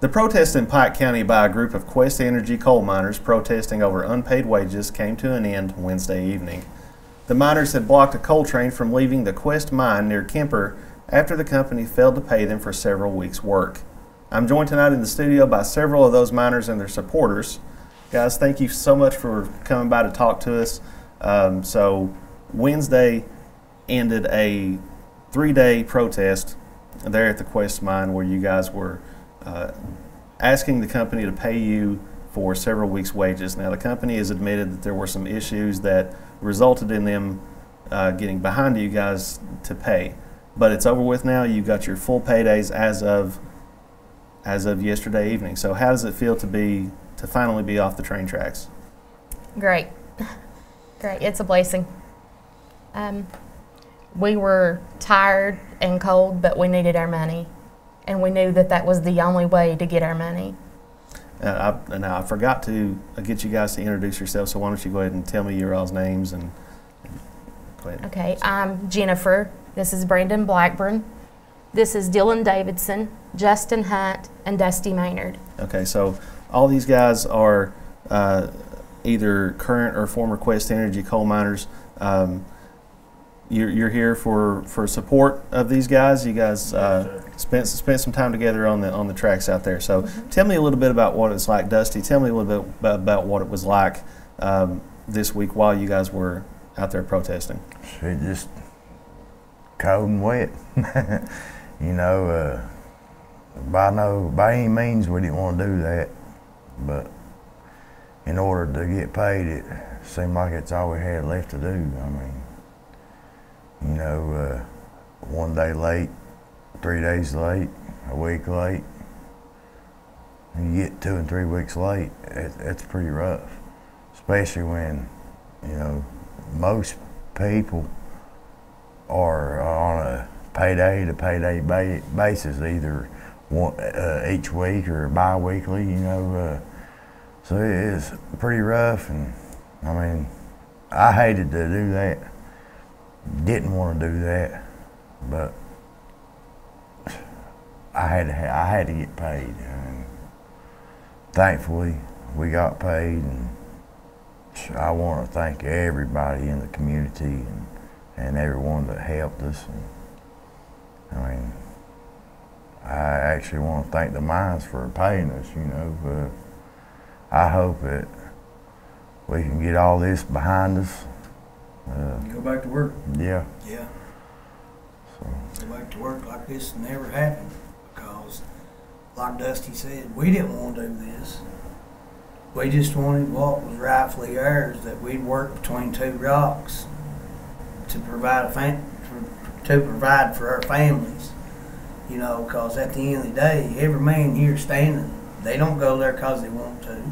The protest in Pike County by a group of Quest Energy coal miners protesting over unpaid wages came to an end Wednesday evening. The miners had blocked a coal train from leaving the Quest mine near Kimper after the company failed to pay them for several weeks' work. I'm joined tonight in the studio by several of those miners and their supporters. Guys, thank you so much for coming by to talk to us. Um, so, Wednesday ended a three day protest there at the Quest mine where you guys were uh, asking the company to pay you for several weeks' wages. Now, the company has admitted that there were some issues that resulted in them uh, getting behind you guys to pay, but it's over with now. You got your full paydays as of as of yesterday evening. So, how does it feel to be to finally be off the train tracks? Great. Great. It's a blessing. Um, we were tired and cold, but we needed our money. And we knew that that was the only way to get our money. Uh, I, now, I forgot to uh, get you guys to introduce yourselves, so why don't you go ahead and tell me your all's names and, and go ahead. Okay, I'm Jennifer. This is Brandon Blackburn. This is Dylan Davidson, Justin Hunt, and Dusty Maynard. Okay, so all these guys are uh, either current or former Quest Energy coal miners. Um, you're, you're here for, for support of these guys. You guys uh, spent spent some time together on the on the tracks out there. So tell me a little bit about what it's like, Dusty. Tell me a little bit about, about what it was like um, this week while you guys were out there protesting. It just cold and wet. you know, uh, by no by any means we didn't want to do that, but in order to get paid, it seemed like it's all we had left to do. I mean, you know, uh, one day late, three days late, a week late. And You get two and three weeks late, it, it's pretty rough, especially when, you know, most people are on a payday to payday ba- basis, either one, uh, each week or bi-weekly, you know. Uh, so it is pretty rough, and I mean, I hated to do that. Didn't want to do that, but I had to. I had to get paid, and thankfully, we got paid. And I want to thank everybody in the community and, and everyone that helped us. And, I mean, I actually want to thank the mines for paying us. You know, uh, I hope that we can get all this behind us. Uh, Go back to work. yeah. Yeah. So. Go back to work like this never happened because, like Dusty said, we didn't want to do this. We just wanted what was rightfully ours that we'd work between two rocks to provide fam- to provide for our families. You know, because at the end of the day, every man here standing, they don't go there because they want to.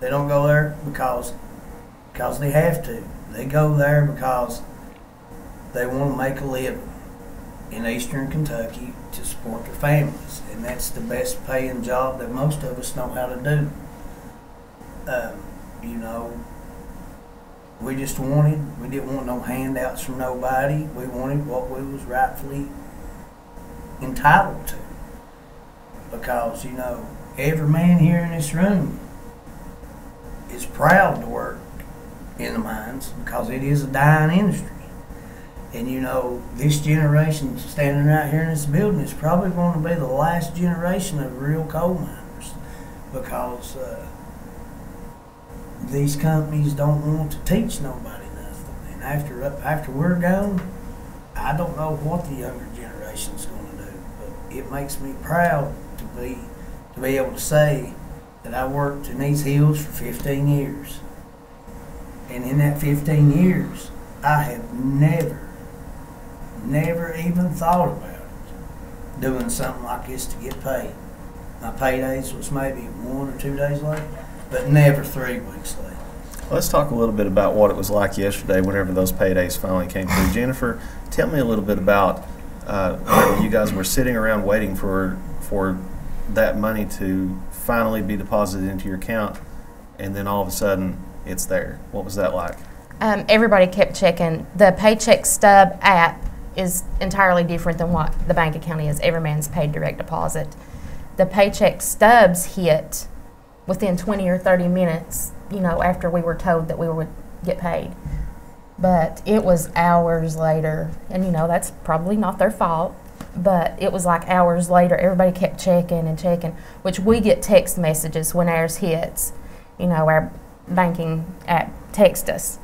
They don't go there because because they have to. They go there because they want to make a living in eastern Kentucky to support their families, and that's the best paying job that most of us know how to do. Um, you know, we just wanted, we didn't want no handouts from nobody. We wanted what we was rightfully entitled to. Because, you know, every man here in this room is proud to work in the mines because it is a dying industry. And you know, this generation standing right here in this building is probably going to be the last generation of real coal miners because uh, these companies don't want to teach nobody nothing. And after after we're gone, I don't know what the younger generation's going to do. But it makes me proud to be to be able to say that I worked in these hills for 15 years. And in that 15 years, I have never, never even thought about it, doing something like this to get paid. My paydays was maybe one or two days late, but never three weeks late. Let's talk a little bit about what it was like yesterday whenever those paydays finally came through. Jennifer, tell me a little bit about uh, whenever you guys were sitting around waiting for for that money to finally be deposited into your account, and then all of a sudden it's there. What was that like? Um, everybody kept checking. The Paycheck Stub app is entirely different than what the bank account is. Every man's paid direct deposit. the paycheck stubs hit within 20 or 30 minutes, you know, after we were told that we would get paid. But it was hours later, and you know, that's probably not their fault, but it was like hours later. Everybody kept checking and checking, which we get text messages when ours hits. You know, our banking app text us.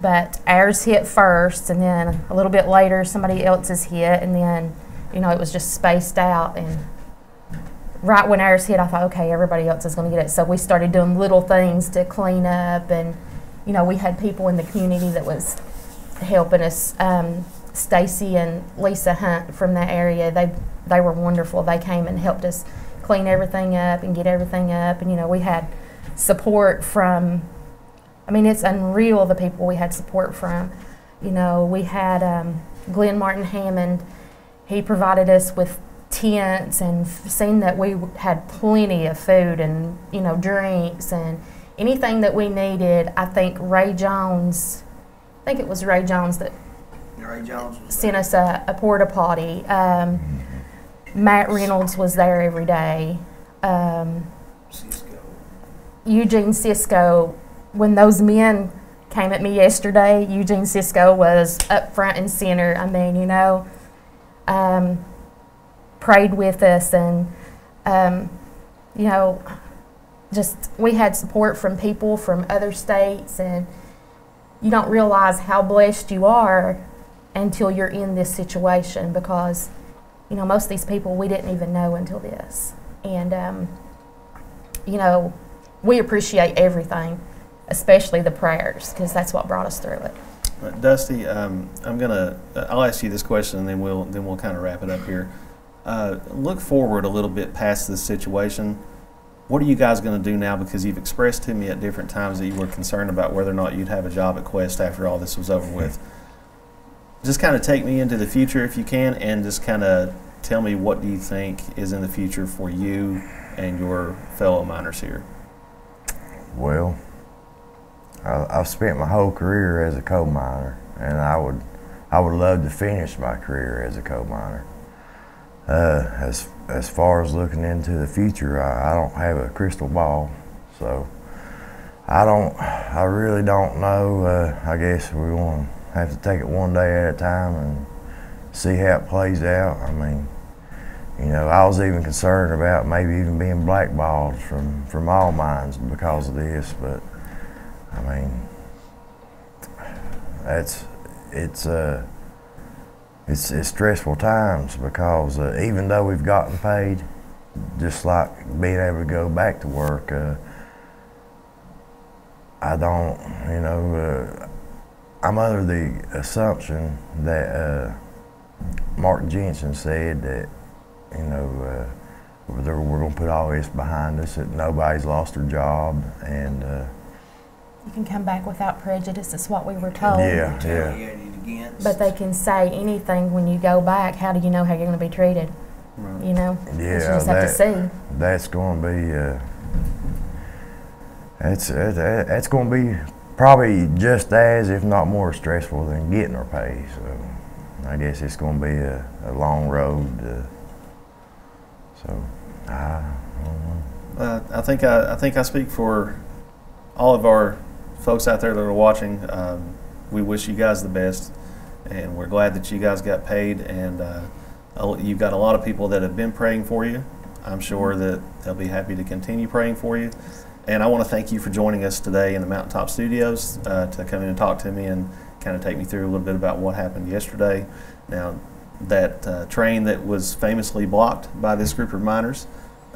But ours hit first, and then a little bit later, somebody else's hit, and then, you know, it was just spaced out. And right when ours hit, I thought, okay, everybody else is going to get it. So we started doing little things to clean up, and you know, we had people in the community that was helping us. Um, Stacy and Lisa Hunt from that area, they they were wonderful. They came and helped us clean everything up and get everything up. And you know, we had support from. I mean, it's unreal the people we had support from. You know, we had um, Glenn Martin Hammond. He provided us with tents and f- seen that we had plenty of food and you know drinks and anything that we needed. I think Ray Jones. I think it was Ray Jones that Ray Jones was sent us a, a porta potty. Um, Matt Reynolds was there every day. Um, Cisco. Eugene Cisco, when those men came at me yesterday, Eugene Cisco was up front and center. I mean, you know, um, prayed with us and, um, you know, just we had support from people from other states, and you don't realize how blessed you are until you're in this situation because, you know, most of these people we didn't even know until this. And, um, you know, we appreciate everything, especially the prayers, because that's what brought us through it. Dusty, um, I'm gonna. uh, I'll ask you this question, and then we'll then we'll kind of wrap it up here. Uh, look forward a little bit past this situation. What are you guys going to do now? Because you've expressed to me at different times that you were concerned about whether or not you'd have a job at Quest after all this was over with. Just kind of take me into the future if you can, and just kind of tell me what do you think is in the future for you and your fellow miners here. Well, I, I've spent my whole career as a coal miner, and I would, I would love to finish my career as a coal miner. Uh, as as far as looking into the future, I, I don't have a crystal ball, so I don't, I really don't know. Uh, I guess we're going to have to take it one day at a time and see how it plays out. I mean, you know, I was even concerned about maybe even being blackballed from from all mines because of this, but I mean, that's it's uh it's, it's stressful times because uh, even though we've gotten paid, just like being able to go back to work, uh, I don't, you know, uh, I'm under the assumption that uh, Mark Jensen said that, you know, uh, we're, going to put all this behind us, that nobody's lost their job, and uh, You can come back without prejudice, is what we were told. yeah, yeah. But they can say anything when you go back. How do you know how you're going to be treated? You know? you Yeah, just have to see. that's going to be uh, that's that, that- that's going to be probably just as, if not more, stressful than getting our pay. So I guess it's going to be a, a long road. Uh, so I don't know. Uh, I think I, I think I speak for all of our folks out there that are watching. Um, we wish you guys the best, and we're glad that you guys got paid. And uh, you've got a lot of people that have been praying for you. I'm sure that they'll be happy to continue praying for you. And I want to thank you for joining us today in the Mountaintop Studios uh, to come in and talk to me and kind of take me through a little bit about what happened yesterday. Now, that uh, train that was famously blocked by this group of miners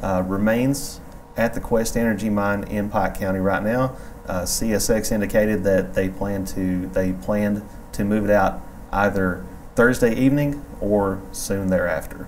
uh, remains at the Quest Energy mine in Pike County right now. Uh, CSX indicated that they plan to they planned to move it out either Thursday evening or soon thereafter.